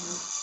Mm-hmm.